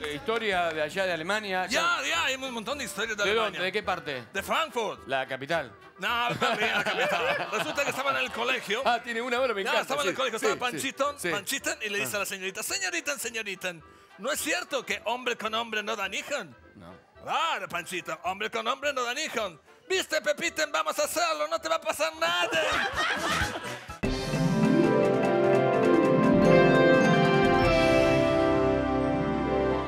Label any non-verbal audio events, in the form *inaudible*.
Eh, historia de allá de Alemania. Ya, ya, hay un montón de historias de, ¿De Alemania. dónde? ¿De qué parte? De Frankfurt. La capital. No, también la *laughs* capital. Resulta que estaba en el colegio. Ah, tiene una hora, me Ya, encanta. estaba en el colegio, estaba sí, Panchiton, sí. Panchiton, y le dice a la señorita, señorita, señorita, ¿no es cierto que hombre con hombre no dan hijos? No. Claro, Panchito, hombre con hombre no dan hijos. ¿Viste, Pepiten? Vamos a hacerlo, no te va a pasar nada.